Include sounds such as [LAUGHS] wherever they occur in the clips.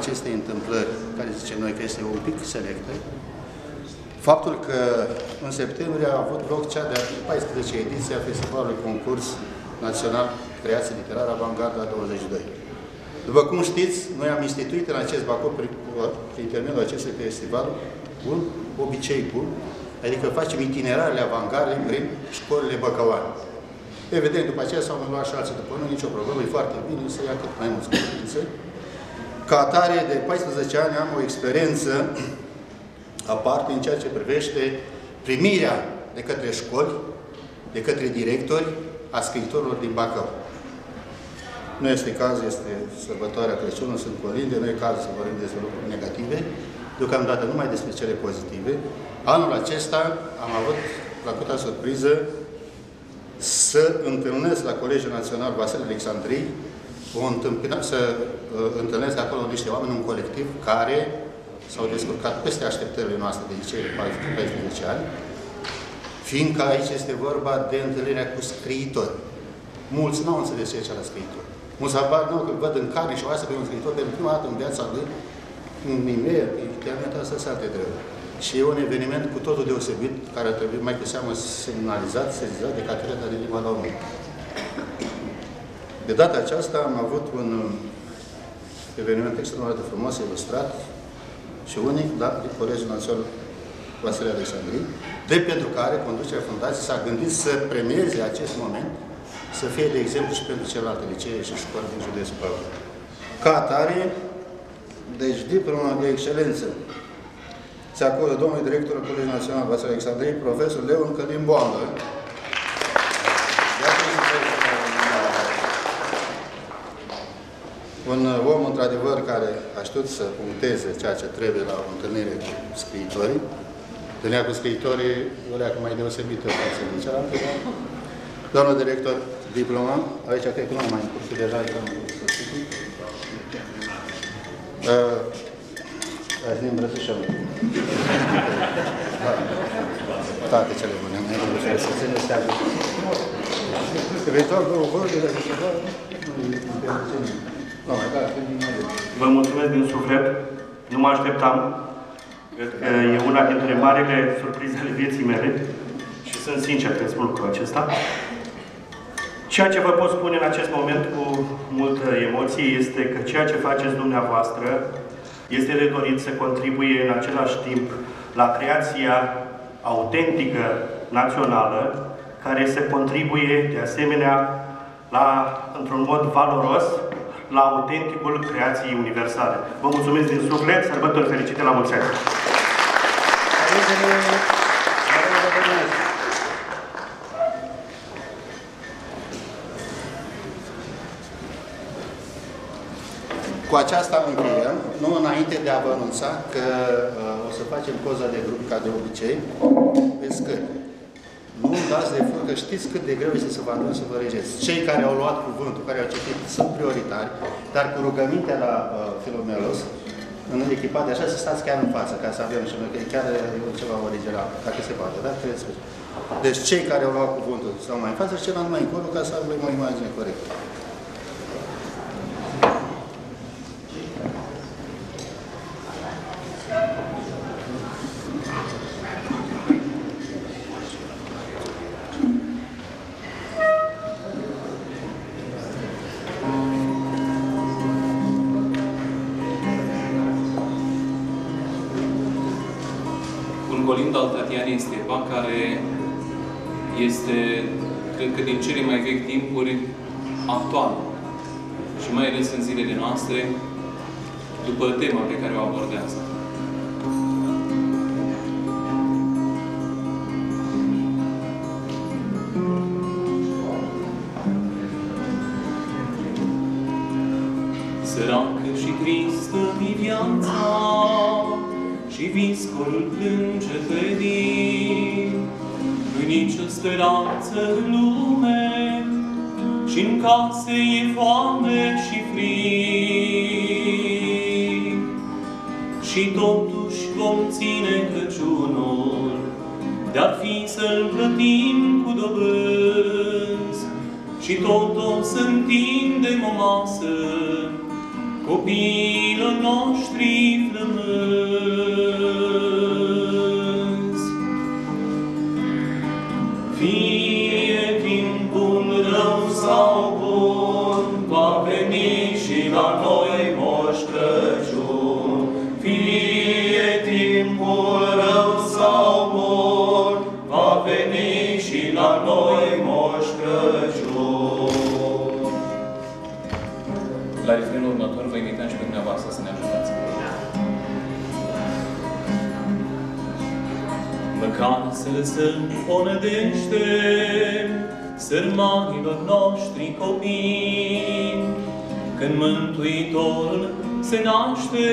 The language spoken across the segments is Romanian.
acestei întâmplări, care zicem noi că este un pic selectă, faptul că în septembrie a avut loc cea de-a 14 ediție a Festivalului Concurs Național Creație Literară Avangarda 22. După cum știți, noi am instituit în acest Bacău, prin, prin intermediul acestui festival, un obicei bun, adică facem itinerarele avangarde prin școlile băcăoane. Evident, după aceea s-au mai luat și alții după noi, nicio problemă, e foarte bine să ia cât mai mulți copii. Ca atare, de 14 ani am o experiență aparte în ceea ce privește primirea de către școli, de către directori, a scriitorilor din Bacău. Nu este caz, este sărbătoarea Crăciunului, sunt colinde, nu e caz să vorbim despre lucruri negative, deocamdată numai despre cele pozitive. Anul acesta am avut plăcuta surpriză să întâlnesc la Colegiul Național Vasile Alexandrii, o întâmpina, să uh, întâlnesc acolo niște oameni, un colectiv, care s-au descurcat peste așteptările noastre de cei 14 ani, fiindcă aici este vorba de întâlnirea cu scriitori. Mulți nu au înțeles ce e la scriitor. Mulți habar nu că văd în carne și oasă pe un scriitor pentru prima dată în viața lui, în e-mail, chiar asta să alte drept. Și e un eveniment cu totul deosebit, care ar trebui mai cu seamă semnalizat, sezizat de Catedra de Limba la Română. De data aceasta am avut un eveniment extraordinar de frumos, ilustrat și unic la Colegiul Național Vasile Alexandrii, de pentru care conducerea fundației s-a gândit să premieze acest moment, să fie de exemplu și pentru celelalte licee și școli din județul Bălău. Ca atare, deci diploma de excelență se acordă domnului director al Colegiului Național Vasile Alexandrii, profesor Leon Călim un om, într-adevăr, care a știut să puncteze ceea ce trebuie la o întâlnire cu scriitorii. Întâlnirea cu scriitorii o leacă mai deosebită față de cealaltă. Doamnă director, diploma, aici cred că nu am mai încurs, deja e cam uh, Azi ne îmbrățișăm. Toate cele bune. Ne rugăm să ținem seama. Eventual, două vorbe de ceva, Vă mulțumesc din suflet. Nu mă așteptam. Cred că e una dintre marile surprize ale vieții mele și sunt sincer că spun lucrul acesta. Ceea ce vă pot spune în acest moment cu multă emoție este că ceea ce faceți dumneavoastră este de dorit să contribuie în același timp la creația autentică națională, care să contribuie de asemenea la, într-un mod valoros la autenticul creației universale. Vă mulțumesc din suflet, sărbători fericite la mulți ani! Cu aceasta încheiem, nu înainte de a vă anunța că uh, o să facem poza de grup ca de obicei pe scări. Nu dați de furcă, știți cât de greu este să vă adun să vă regeți. Cei care au luat cuvântul, care au citit, sunt prioritari, dar cu rugămintea la uh, Filomelos, în echipat de așa, să stați chiar în față, ca să avem și noi, că chiar e ceva original, dacă se poate, da? Credeți Deci cei care au luat cuvântul stau mai în față și celălalt mai încolo, ca să avem o imagine corectă. Cred că din cele mai vechi timpuri actual și mai ales în zilele noastre, după tema pe care o abordează. Săracă și tristă viața și viscolul plânge pe din nicio speranță în lume și în case e foame și frig. Și totuși vom ține Crăciunul, de-ar fi să-l plătim cu dobânzi și totul să întindem o masă copiilor noștri Măcar să lăsăm o nădejde sărmanilor noștri copii, când Mântuitorul se naște,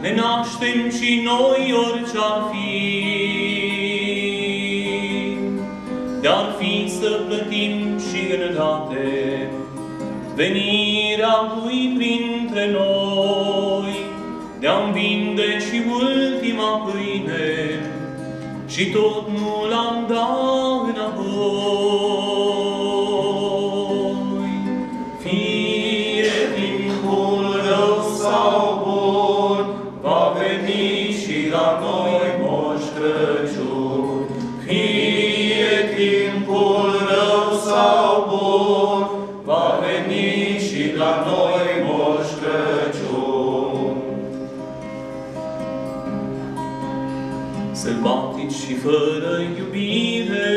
ne naștem și noi orice-ar fi. De-ar fi să plătim și înătate venirea Lui printre noi, de-a vinde și ultima pâine, și tot nu l-am dat înapoi. Fie timpul rău sau bun, va veni și la noi Moș Crăciun. Fie timpul rău sau bun, va veni și la noi Moș Crăciun. Sălbatici și fără iubire,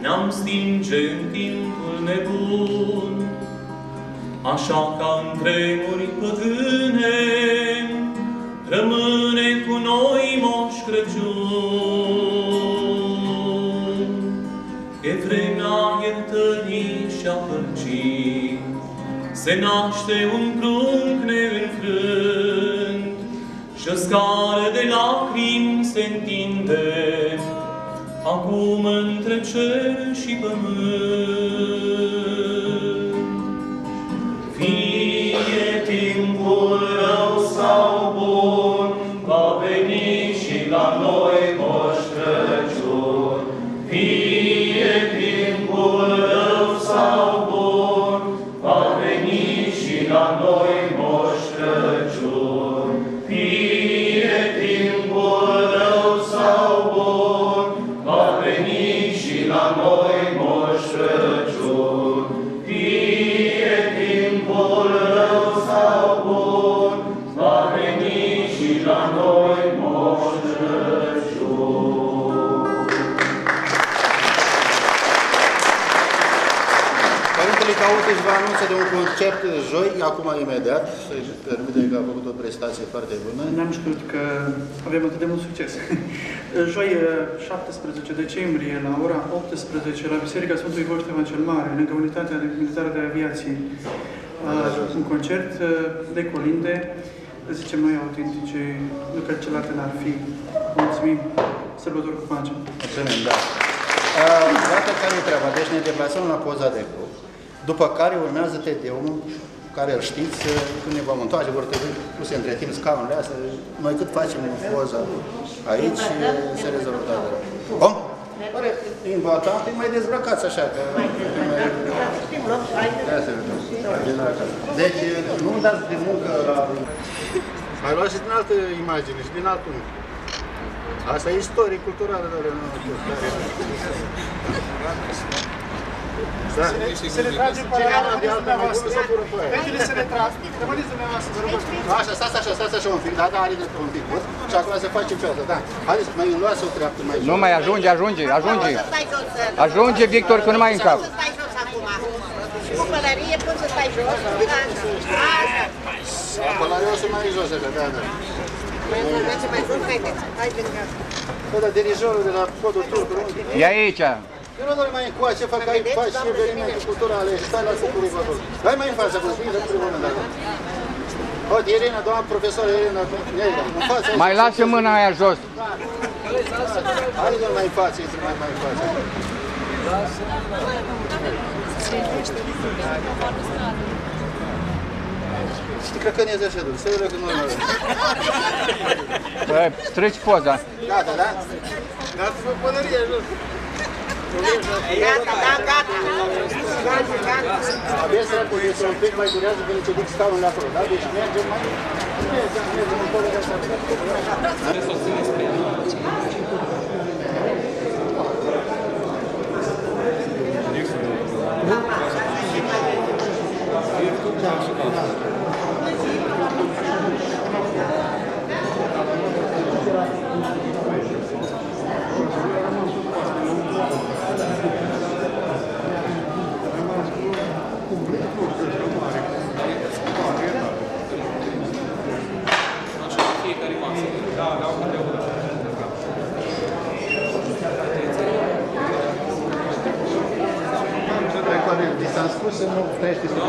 ne-am stinge în timpul nebun, așa ca în vremuri păgâne, rămâne cu noi Moș Crăciun. E vremea iertării și a păcii, se naște un prunc neînfrânt și o scară de lacrimi se întinde acum între cer și pământ. Cautis vă anunță de un concert joi, acum imediat, să-i permite că a făcut o prestație foarte bună. N-am știut că avem atât de mult succes. [LAUGHS] Joi, 17 decembrie, la ora 18, la Biserica Sfântului Voștevan cel Mare, lângă Unitatea Militară de Aviație, uh, un concert uh, de colinde, zicem noi autentice, nu că celelalte n-ar fi. Mulțumim! Sărbători cu pace! Mulțumim, da. Uh, Iată care e treaba. Deci ne deplasăm la poza de grup, după care urmează Tedeumul, care îl știți, uh, când ne vom întoarce, vor trebui puse între timp scaunele astea. Noi cât facem o poză aici, uh, se rezolvă toată. Bun? Oare, important, e mai dezbrăcați așa, că... Ia să vedem. Deci, nu dați de muncă la... Mai luați și din altă imagine și din altul. Asta e istorie culturală, dar nu da. Se le trage Cineva de altă mai bună să pură pe aia. Vechiile se retrag. Rămâneți dumneavoastră, vă rog. Așa, stați așa, stați așa un pic, da, da, are de un pic, bun? Și acum să facem ce asta, da. Haideți, mai luați o treaptă mai Nu mai ajunge, ajunge, ajunge. Să stai jos. Ajunge, Victor, că nu mai în cap. Să stai jos acum. Cu pălărie poți să stai jos. Așa. Acolo eu sunt mai jos, așa, da, da. Mai merge mai sus, haideți. Hai lângă. Bă, dar dirijorul de la podul turc, unde? E aici. Eu nu dau mai încoace, fac ai faci și evenimente culturale și stai la securul văzut. Dai mai în fața, cu spune, primul rând, dacă. Uite, Irina, doamna profesoră Irina, Irina, în fața. Mai lasă mâna aia jos. Hai, doar mai în față, intră mai mai în față. Știi, cred că ne așa, duc, să vedem că nu mai Bă, Treci poza. Gata, da? Dați-vă pălărie jos. Gata, da, gata. Gata, gata. Aveți să un pic mai durează până ce duc scaunul acolo, da? Deci mergem mai... Mergem, mergem încolo de asta. Care susțineți pe ea? Așa, Vi s-am spus să nu trăiește să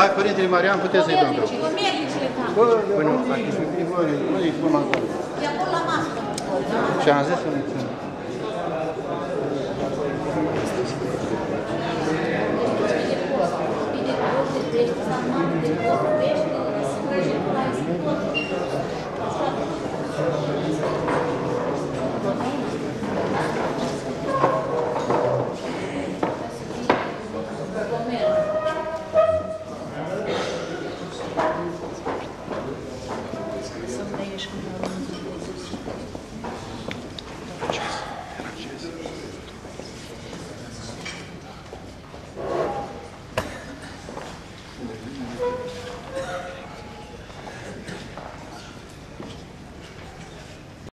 Hai, Părintele Marian, puteți să-i dăm. Cu medicile tam. Păi nu, aici sunt privări, nu e cum acolo. E acolo la masă. Și am zis să nu țin. Să-mi